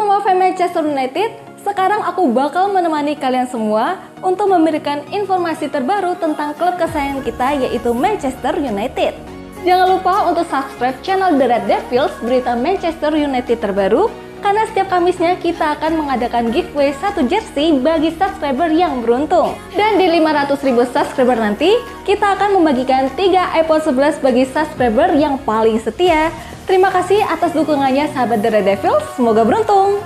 semua fan Manchester United, sekarang aku bakal menemani kalian semua untuk memberikan informasi terbaru tentang klub kesayangan kita yaitu Manchester United. Jangan lupa untuk subscribe channel The Red Devils berita Manchester United terbaru karena setiap Kamisnya kita akan mengadakan giveaway satu jersey bagi subscriber yang beruntung. Dan di 500 ribu subscriber nanti, kita akan membagikan 3 iPhone 11 bagi subscriber yang paling setia. Terima kasih atas dukungannya sahabat The Red Devils, semoga beruntung.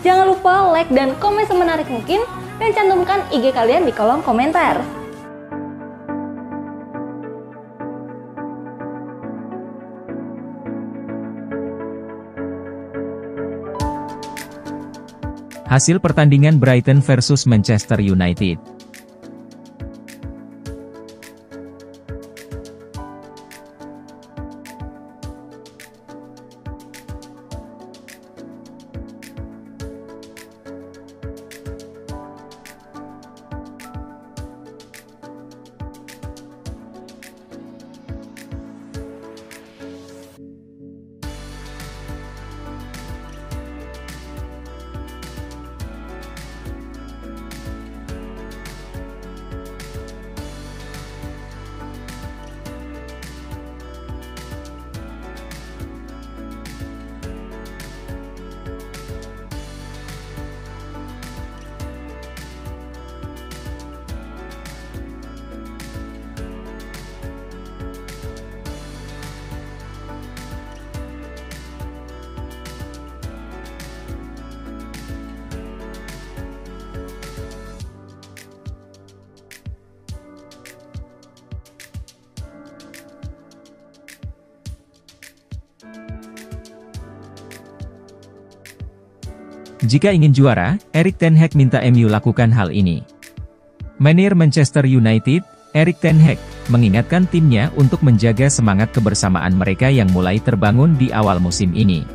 Jangan lupa like dan komen semenarik mungkin dan cantumkan IG kalian di kolom komentar. Hasil pertandingan Brighton versus Manchester United. Jika ingin juara, Erik Ten Hag minta MU lakukan hal ini. Manajer Manchester United, Erik Ten Hag, mengingatkan timnya untuk menjaga semangat kebersamaan mereka yang mulai terbangun di awal musim ini.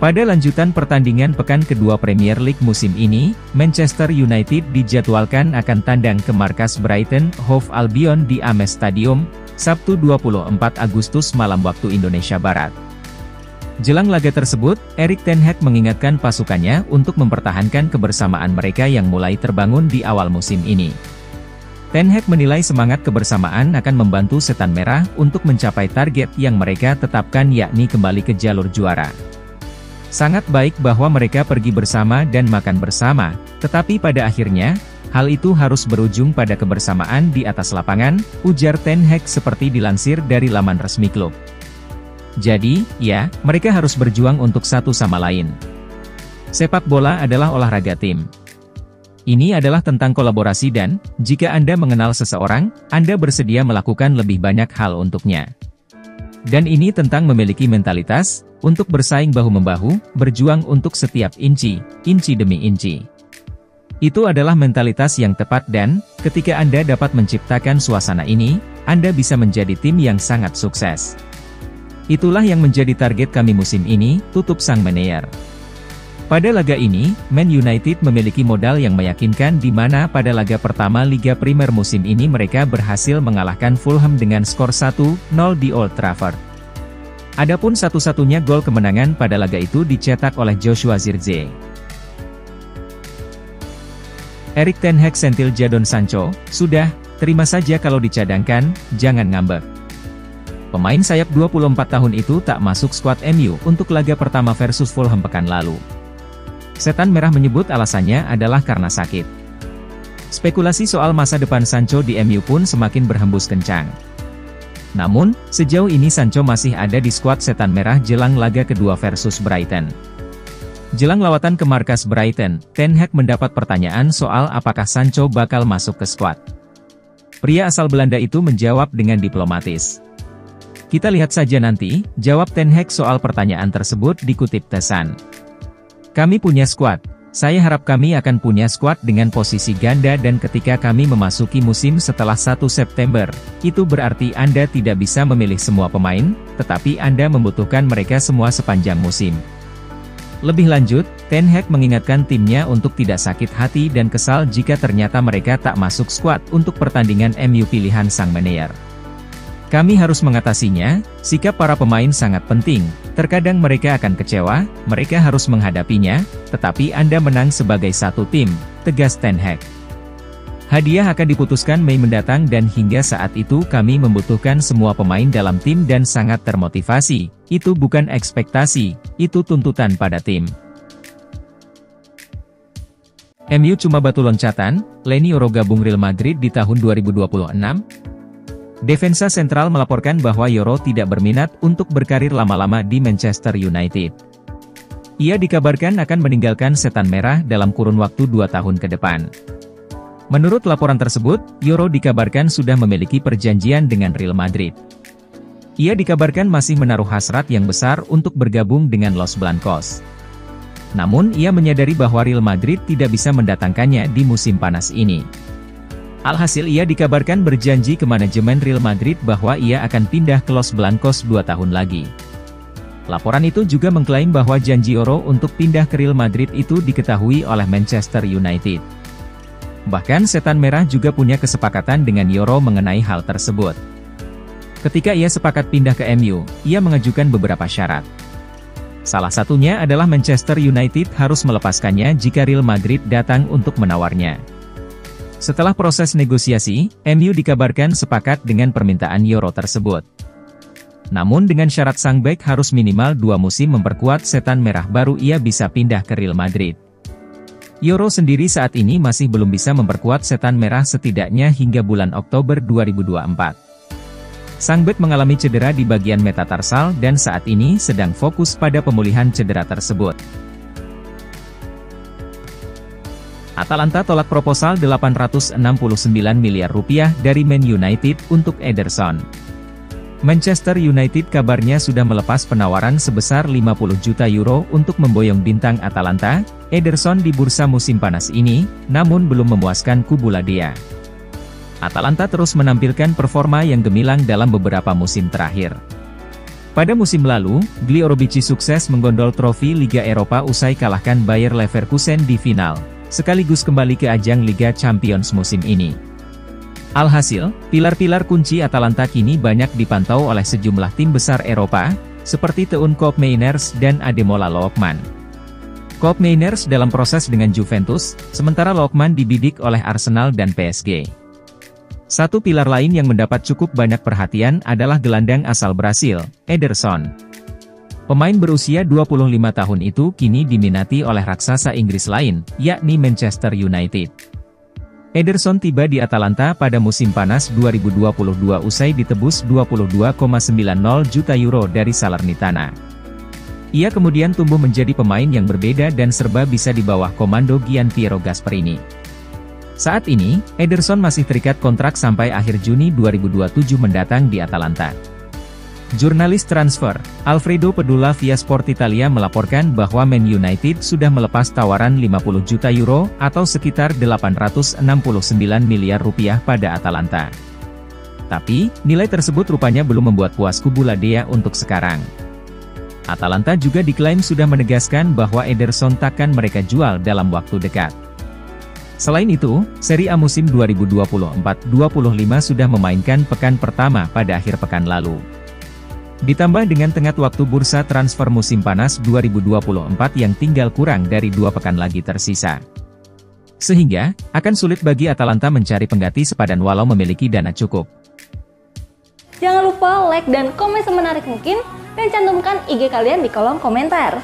Pada lanjutan pertandingan pekan kedua Premier League musim ini, Manchester United dijadwalkan akan tandang ke markas Brighton Hove Albion di Ames Stadium, Sabtu 24 Agustus malam waktu Indonesia Barat. Jelang laga tersebut, Erik Ten Hag mengingatkan pasukannya untuk mempertahankan kebersamaan mereka yang mulai terbangun di awal musim ini. Ten Hag menilai semangat kebersamaan akan membantu setan merah untuk mencapai target yang mereka tetapkan yakni kembali ke jalur juara. Sangat baik bahwa mereka pergi bersama dan makan bersama, tetapi pada akhirnya, hal itu harus berujung pada kebersamaan di atas lapangan, ujar Ten Hag seperti dilansir dari laman resmi klub. Jadi, ya, mereka harus berjuang untuk satu sama lain. Sepak bola adalah olahraga tim. Ini adalah tentang kolaborasi dan, jika Anda mengenal seseorang, Anda bersedia melakukan lebih banyak hal untuknya. Dan ini tentang memiliki mentalitas, untuk bersaing bahu-membahu, berjuang untuk setiap inci, inci demi inci. Itu adalah mentalitas yang tepat dan, ketika Anda dapat menciptakan suasana ini, Anda bisa menjadi tim yang sangat sukses. Itulah yang menjadi target kami musim ini, tutup sang manajer. Pada laga ini, Man United memiliki modal yang meyakinkan di mana pada laga pertama Liga Primer musim ini mereka berhasil mengalahkan Fulham dengan skor 1-0 di Old Trafford. Adapun satu-satunya gol kemenangan pada laga itu dicetak oleh Joshua Zirkzee. Erik Ten Hag sentil Jadon Sancho, sudah, terima saja kalau dicadangkan, jangan ngambek. Pemain sayap 24 tahun itu tak masuk skuad MU untuk laga pertama versus Fulham pekan lalu. Setan Merah menyebut alasannya adalah karena sakit. Spekulasi soal masa depan Sancho di MU pun semakin berhembus kencang. Namun, sejauh ini Sancho masih ada di skuad Setan Merah jelang laga kedua versus Brighton. Jelang lawatan ke markas Brighton, Ten Hag mendapat pertanyaan soal apakah Sancho bakal masuk ke skuad. Pria asal Belanda itu menjawab dengan diplomatis. Kita lihat saja nanti, jawab Ten Hag soal pertanyaan tersebut dikutip Tesan. Kami punya skuad. Saya harap kami akan punya skuad dengan posisi ganda dan ketika kami memasuki musim setelah 1 September, itu berarti Anda tidak bisa memilih semua pemain, tetapi Anda membutuhkan mereka semua sepanjang musim. Lebih lanjut, Ten Hag mengingatkan timnya untuk tidak sakit hati dan kesal jika ternyata mereka tak masuk skuad untuk pertandingan MU pilihan sang manajer. Kami harus mengatasinya, sikap para pemain sangat penting, terkadang mereka akan kecewa, mereka harus menghadapinya, tetapi Anda menang sebagai satu tim, tegas Ten Hag. Hadiah akan diputuskan Mei mendatang dan hingga saat itu kami membutuhkan semua pemain dalam tim dan sangat termotivasi, itu bukan ekspektasi, itu tuntutan pada tim. MU cuma batu loncatan, Leni Oro gabung Real Madrid di tahun 2026, Defensa sentral melaporkan bahwa Yoro tidak berminat untuk berkarir lama-lama di Manchester United. Ia dikabarkan akan meninggalkan setan merah dalam kurun waktu dua tahun ke depan. Menurut laporan tersebut, Yoro dikabarkan sudah memiliki perjanjian dengan Real Madrid. Ia dikabarkan masih menaruh hasrat yang besar untuk bergabung dengan Los Blancos. Namun ia menyadari bahwa Real Madrid tidak bisa mendatangkannya di musim panas ini. Alhasil ia dikabarkan berjanji ke manajemen Real Madrid bahwa ia akan pindah ke Los Blancos dua tahun lagi. Laporan itu juga mengklaim bahwa janji Oro untuk pindah ke Real Madrid itu diketahui oleh Manchester United. Bahkan Setan Merah juga punya kesepakatan dengan Yoro mengenai hal tersebut. Ketika ia sepakat pindah ke MU, ia mengajukan beberapa syarat. Salah satunya adalah Manchester United harus melepaskannya jika Real Madrid datang untuk menawarnya. Setelah proses negosiasi, MU dikabarkan sepakat dengan permintaan Euro tersebut. Namun dengan syarat sang back harus minimal dua musim memperkuat setan merah baru ia bisa pindah ke Real Madrid. Euro sendiri saat ini masih belum bisa memperkuat setan merah setidaknya hingga bulan Oktober 2024. Sang back mengalami cedera di bagian metatarsal dan saat ini sedang fokus pada pemulihan cedera tersebut. Atalanta tolak proposal 869 miliar rupiah dari Man United untuk Ederson. Manchester United kabarnya sudah melepas penawaran sebesar 50 juta euro untuk memboyong bintang Atalanta, Ederson di bursa musim panas ini, namun belum memuaskan kubu Ladia. Atalanta terus menampilkan performa yang gemilang dalam beberapa musim terakhir. Pada musim lalu, Gli Orobici sukses menggondol trofi Liga Eropa usai kalahkan Bayer Leverkusen di final sekaligus kembali ke ajang Liga Champions musim ini. Alhasil, pilar-pilar kunci Atalanta kini banyak dipantau oleh sejumlah tim besar Eropa, seperti Teun Koop Mainers dan Ademola Lookman. Koop Mainers dalam proses dengan Juventus, sementara Lookman dibidik oleh Arsenal dan PSG. Satu pilar lain yang mendapat cukup banyak perhatian adalah gelandang asal Brasil, Ederson. Pemain berusia 25 tahun itu kini diminati oleh raksasa Inggris lain, yakni Manchester United. Ederson tiba di Atalanta pada musim panas 2022 usai ditebus 22,90 juta euro dari Salernitana. Ia kemudian tumbuh menjadi pemain yang berbeda dan serba bisa di bawah komando Gian Piero Gasperini. Saat ini, Ederson masih terikat kontrak sampai akhir Juni 2027 mendatang di Atalanta. Jurnalis transfer, Alfredo Pedula via Sport Italia melaporkan bahwa Man United sudah melepas tawaran 50 juta euro atau sekitar 869 miliar rupiah pada Atalanta. Tapi, nilai tersebut rupanya belum membuat puas kubu Ladea untuk sekarang. Atalanta juga diklaim sudah menegaskan bahwa Ederson takkan mereka jual dalam waktu dekat. Selain itu, Seri A musim 2024-25 sudah memainkan pekan pertama pada akhir pekan lalu. Ditambah dengan tengah waktu bursa transfer musim panas 2024 yang tinggal kurang dari dua pekan lagi tersisa. Sehingga, akan sulit bagi Atalanta mencari pengganti sepadan walau memiliki dana cukup. Jangan lupa like dan komen semenarik mungkin, dan cantumkan IG kalian di kolom komentar.